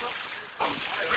I'm sorry.